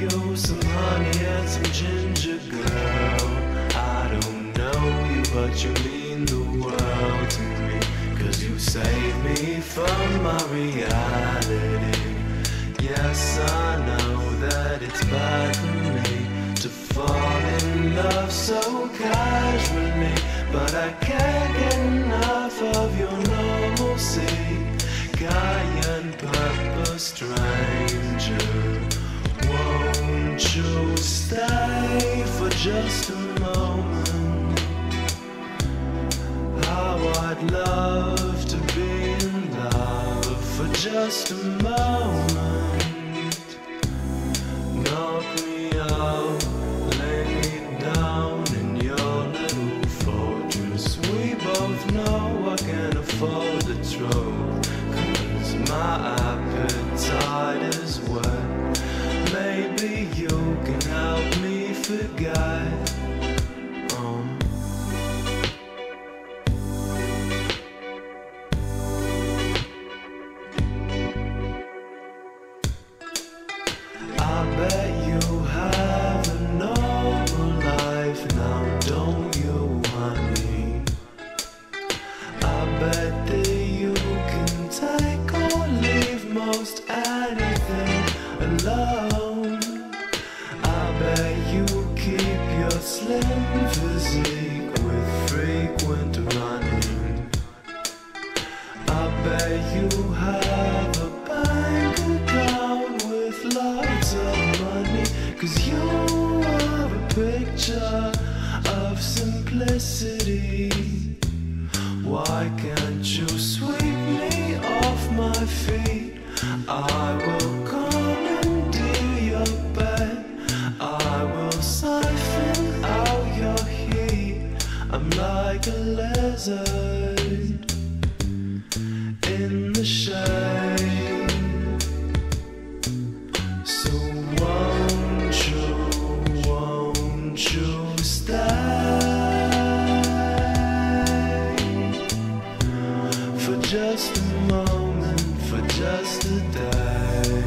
you some honey and some ginger, girl. I don't know you, but you mean the world to me. Cause you save me from my reality. Yes, I know that it's bad for me to fall in love so casually. But I can't get enough of your normalcy. Guy and purpose stranger. Stay for just a moment? How I'd love to be in love for just a moment. Knock me lay me down in your little fortress. We both know I can't afford the my appetite me. Um, I bet you have a normal life now, don't you, honey? I bet that you can take or leave most anything alone. I slim physique with frequent running. I bet you have a bank account with lots of money. Cause you are a picture of simplicity. Why can't you sweep me off my feet? I lizard in the shade. So won't you, won't you stay for just a moment, for just a day?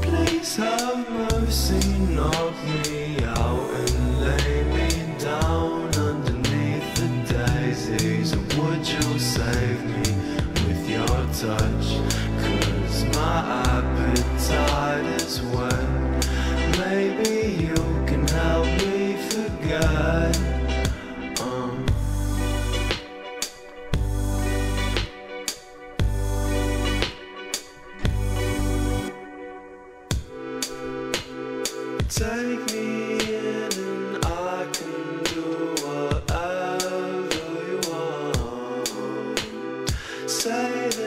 Please have mercy, knock me touch?